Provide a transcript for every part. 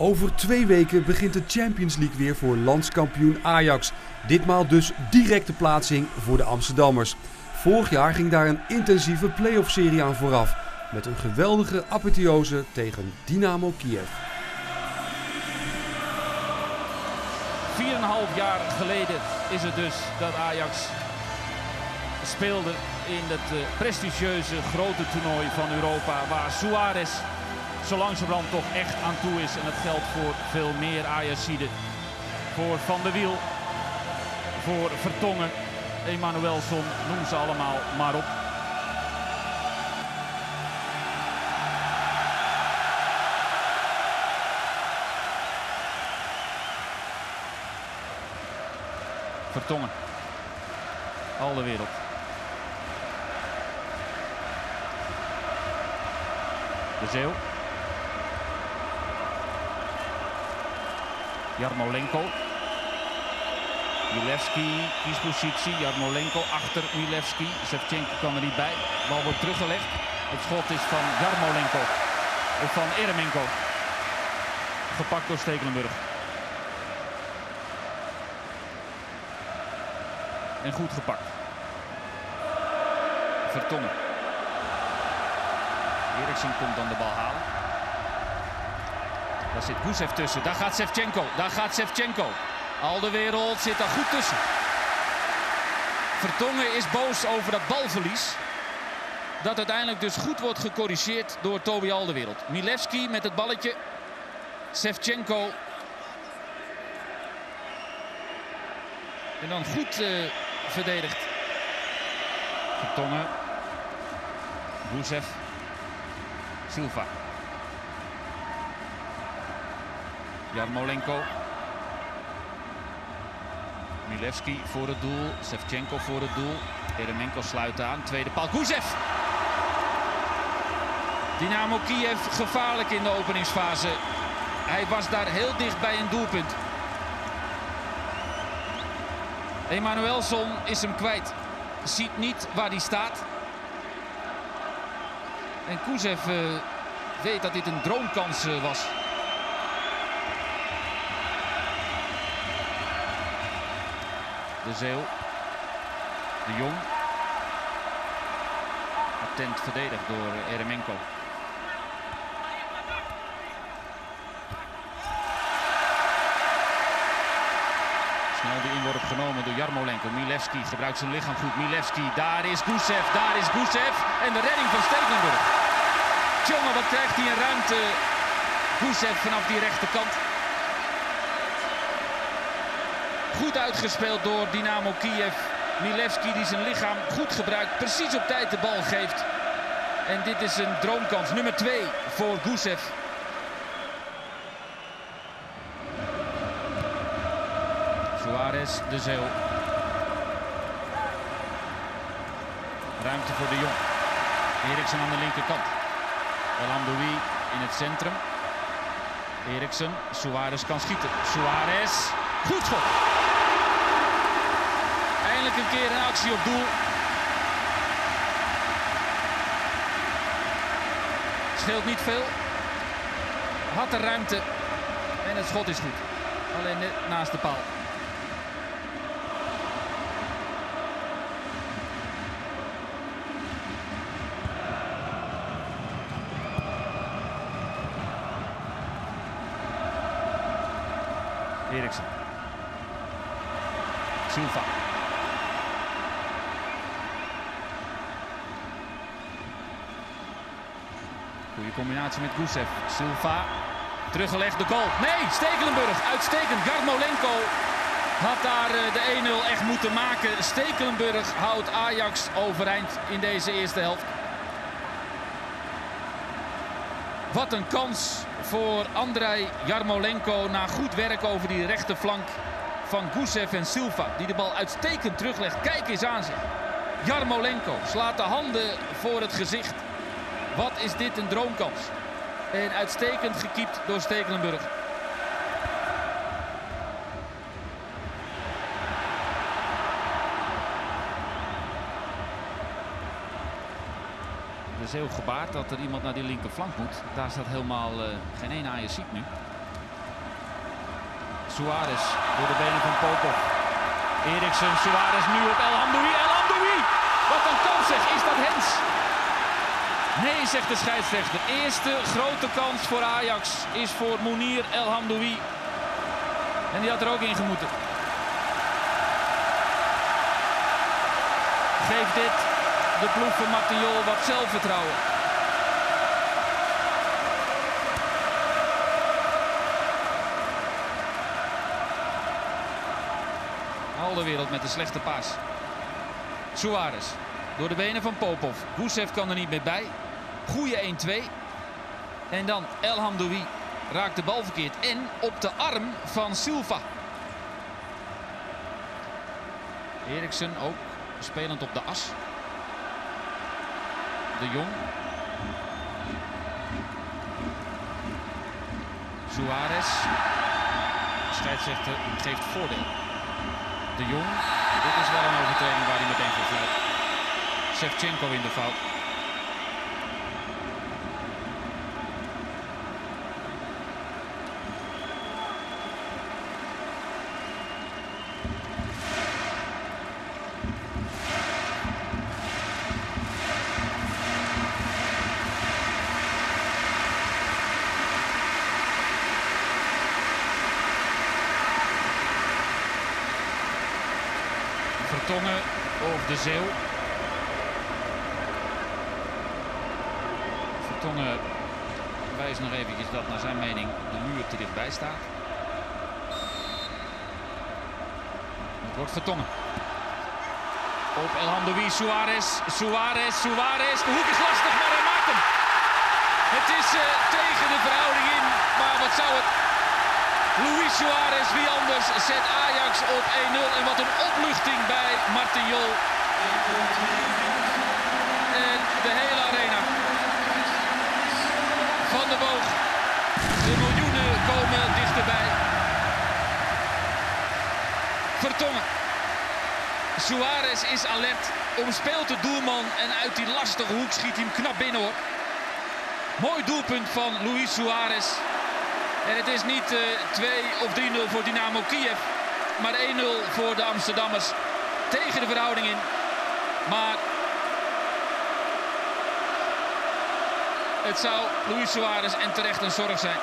Over twee weken begint de Champions League weer voor landskampioen Ajax. Ditmaal dus directe plaatsing voor de Amsterdammers. Vorig jaar ging daar een intensieve play-off-serie aan vooraf. Met een geweldige apotheose tegen Dynamo Kiev. 4,5 jaar geleden is het dus dat Ajax speelde in het eh, prestigieuze grote toernooi van Europa. Waar Suarez zo langzamerhand toch echt aan toe is. En dat geldt voor veel meer Ajaxiden. Voor Van der Wiel, voor Vertongen, Emanuelson, noem ze allemaal maar op. Vertongen. Al de wereld. De Zeeuw. Jarmolenko. Milevski kiest positie. Jarmolenko achter Milevski. Shevchenko kan er niet bij. Bal wordt teruggelegd. Het schot is van Jarmolenko. Of van Eremenko. Gepakt door Stekelenburg. En goed gepakt. Vertongen. Eriksen komt dan de bal halen. Daar zit Gusev tussen. Daar gaat Shevchenko. Daar gaat Shevchenko. Al wereld zit daar goed tussen. Vertongen is boos over dat balverlies. Dat uiteindelijk dus goed wordt gecorrigeerd door Toby Alderwereld. Milevski met het balletje. Shevchenko. En dan goed uh, verdedigd. Vertongen. Gusev. Silva. Jarmolenko. Milevski voor het doel. Shevchenko voor het doel. Eremenko sluit aan. Tweede paal. Dynamo Kiev gevaarlijk in de openingsfase. Hij was daar heel dicht bij een doelpunt. Emanuelson is hem kwijt. Ziet niet waar hij staat. En Kuzev uh, weet dat dit een droomkans uh, was. De Zeeuw. De Jong. Attent verdedigd door Eremenko. Snel de inworp genomen door Jarmolenko. Milevski gebruikt zijn lichaam goed. Milevski, daar is Gusev, daar is Gusev. En de redding van Stekelenburg. Tjonge, wat krijgt hij een ruimte. Gusev vanaf die rechterkant. Goed uitgespeeld door Dynamo Kiev. Milevski die zijn lichaam goed gebruikt. Precies op tijd de bal geeft. En dit is een droomkans. Nummer 2 voor Gusev. Suarez, de Zeeuw. Ruimte voor de Jong. Eriksen aan de linkerkant. El in het centrum. Eriksen, Suarez kan schieten. Suarez, goed schot. Een keer een actie op doel. Scheelt niet veel. Had de ruimte. En het schot is goed. Alleen net naast de paal. Eriksen. Silva. Goede combinatie met Gusev. Silva. Teruggelegd de goal. Nee, Stekelenburg. Uitstekend. Garmolenko had daar de 1-0 echt moeten maken. Stekelenburg houdt Ajax overeind in deze eerste helft. Wat een kans voor Andrei Jarmolenko na goed werk over die rechterflank van Gusev en Silva. Die de bal uitstekend teruglegt. Kijk eens aan zich. Jarmolenko slaat de handen voor het gezicht. Wat is dit een droomkans. En uitstekend gekiept door Stekelenburg. De Zeeuw gebaard dat er iemand naar die linkerflank moet. Daar staat helemaal uh, geen één Ajax ziet nu. Suarez door de benen van Popov. Eriksen, Suarez nu op. El Hamdoui! Wat een kans zeg, is dat Hens? Nee, zegt de scheidsrechter. Eerste grote kans voor Ajax is voor Mounir El Hamdoui. En die had er ook in gemoeten. Geeft dit de ploeg van Martin Jol wat zelfvertrouwen. Al de wereld met een slechte paas. Suarez door de benen van Popov. Gusev kan er niet meer bij. Goeie 1-2. En dan El Hamdoui raakt de bal verkeerd. En op de arm van Silva. Eriksen ook spelend op de as. De Jong. Suarez. Scheidsrechter geeft voordeel. De Jong. Dit is wel een overtreding waar hij meteen voor fluit. Shevchenko in de fout. Vertongen of de Zeeuw. Vertongen wijst nog eventjes dat naar zijn mening de muur te dichtbij staat. Het wordt Vertongen. Op El Hamdoui, Suarez, Suarez, Suarez. De hoek is lastig, maar hij maakt hem. Het is uh, tegen de verhouding in, maar wat zou het Luis Suarez, wie anders, zet Ajax op 1-0. En wat een opluchting bij Martin Jol. En de hele arena. Van de boog. De miljoenen komen dichterbij. Vertongen. Suarez is alert. Omspeelt de doelman en uit die lastige hoek schiet hij hem knap binnen hoor. Mooi doelpunt van Luis Suarez. En het is niet uh, 2 of 3-0 voor Dynamo Kiev. Maar 1-0 voor de Amsterdammers. Tegen de verhouding in. Maar het zou Luis Suarez en terecht een zorg zijn.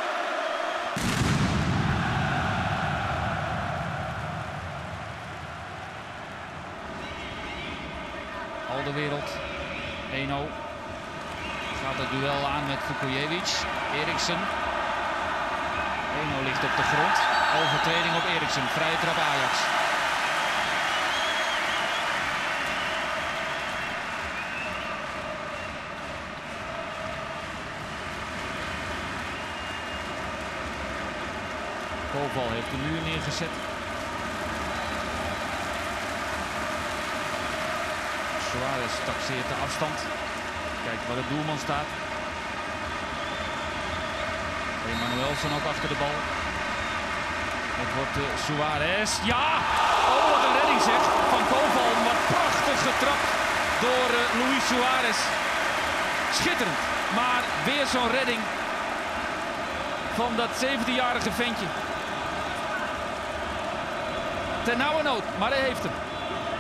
Al de wereld. 1-0. Gaat het duel aan met Vukojevic. Eriksen. 1-0 ligt op de grond. Overtreding op Eriksen. Vrije trap Ajax. Koval heeft de muur neergezet. Suarez taxeert de afstand. Kijk waar de doelman staat. Emanuelson ook achter de bal. Het wordt uh, Suarez. Ja! Oh, wat een redding zeg. Van Koval. Wat prachtig getrapt door uh, Luis Suarez. Schitterend. Maar weer zo'n redding van dat 17-jarige ventje. Ten nauwe nood, maar hij heeft hem.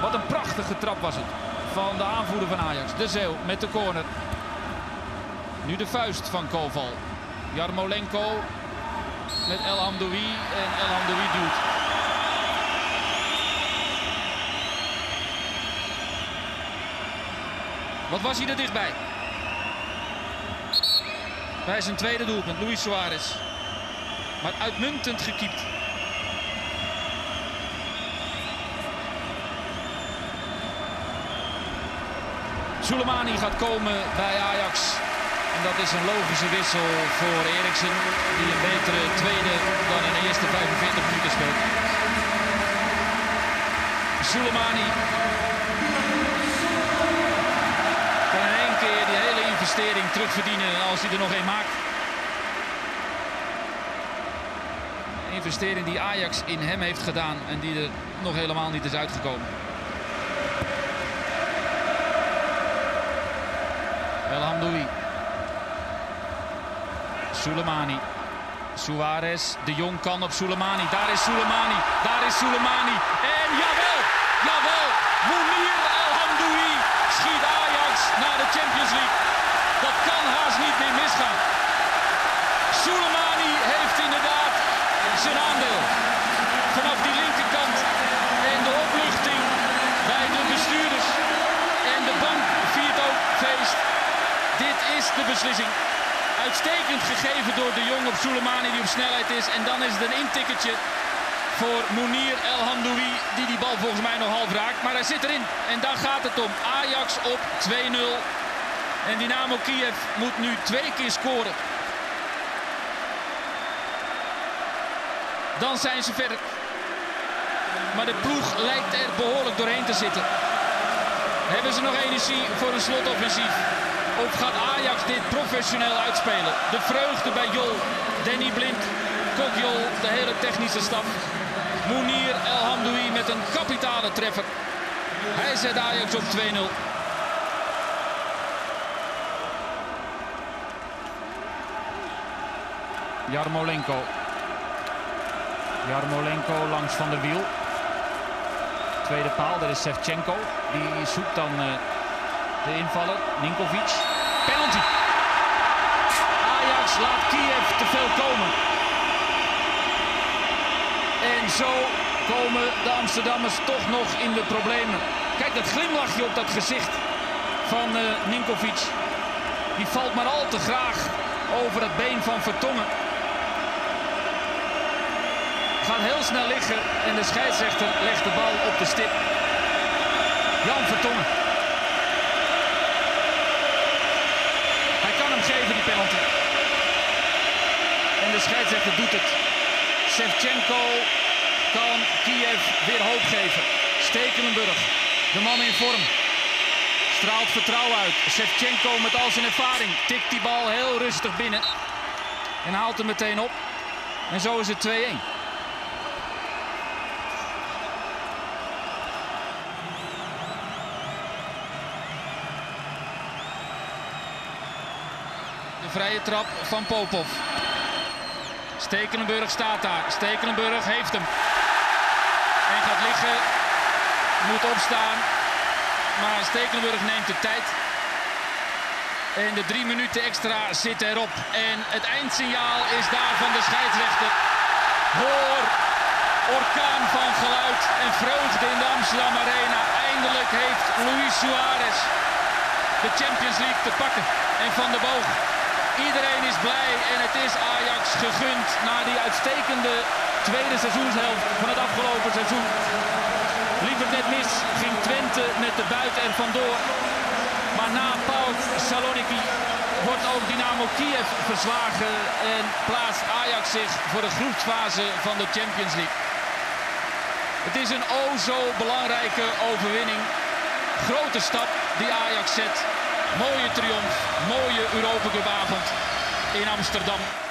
Wat een prachtige trap was het van de aanvoerder van Ajax. De Zeeuw met de corner. Nu de vuist van Koval. Jarmolenko met El Hamdoui en El Hamdoui duwt. Wat was hij er dichtbij? Bij zijn tweede doelpunt, Luis Suarez. Maar uitmuntend gekiept. Soleimani gaat komen bij Ajax. En dat is een logische wissel voor Eriksen. Die een betere tweede dan in de eerste 45 minuten speelt. Soleimani. Kan in één keer die hele investering terugverdienen als hij er nog een maakt. Een investering die Ajax in hem heeft gedaan en die er nog helemaal niet is uitgekomen. El Hamdoui. Soleimani. Suarez, de Jong kan op Soleimani. Daar is Soleimani, daar is Soleimani. En jawel, jawel, Mounir El Hamdoui schiet Ajax naar de Champions League. Dat kan haast niet meer misgaan. Soleimani heeft inderdaad zijn aandeel. Vanaf die linkerkant en de opluchting bij de bestuurders. En de bank viert ook feest. Dit is de beslissing. Uitstekend gegeven door de Jong op Soleimani die op snelheid is. En dan is het een intikkertje voor Mounir El Hamdoui. Die die bal volgens mij nog half raakt. Maar hij zit erin. En daar gaat het om. Ajax op 2-0. En Dynamo Kiev moet nu twee keer scoren. Dan zijn ze verder. Maar de ploeg lijkt er behoorlijk doorheen te zitten. Hebben ze nog energie voor een slotoffensief? Of gaat Ajax dit professioneel uitspelen? De vreugde bij Jol, Danny Blind, Kokjol, de hele technische staf. Mounir El Hamdoui met een kapitale treffer. Hij zet Ajax op 2-0. Jarmolenko. Jarmolenko langs van de wiel. Tweede paal, dat is Sevchenko. Die zoekt dan uh, de invaller, Ninkovic. Penalty. Ajax laat Kiev te veel komen. En zo komen de Amsterdammers toch nog in de problemen. Kijk dat glimlachje op dat gezicht van uh, Ninkovic. Die valt maar al te graag over het been van Vertongen. Gaat heel snel liggen en de scheidsrechter legt de bal op de stip. Jan Vertongen. Hij kan hem geven, die penalty. En de scheidsrechter doet het. Sevchenko kan Kiev weer hoop geven. Stekelenburg, de man in vorm. Straalt vertrouwen uit. Sevchenko met al zijn ervaring tikt die bal heel rustig binnen. En haalt hem meteen op. En zo is het 2-1. De vrije trap van Popov. Stekelenburg staat daar. Stekelenburg heeft hem. En gaat liggen. Moet opstaan. Maar Stekelenburg neemt de tijd. En de drie minuten extra zitten erop. En het eindsignaal is daar van de scheidsrechter. Hoor, orkaan van geluid en vreugde in de Amsterdam Arena. Eindelijk heeft Luis Suarez de Champions League te pakken. En van de boog. Iedereen is blij en het is Ajax gegund na die uitstekende tweede seizoenshelft van het afgelopen seizoen. Liep het net mis, ging Twente met de buit er vandoor. Maar na PAOK Saloniki wordt ook Dynamo Kiev verslagen en plaatst Ajax zich voor de groepsfase van de Champions League. Het is een o zo belangrijke overwinning. Grote stap die Ajax zet. Mooie triomf, mooie Europa Cupavond in Amsterdam.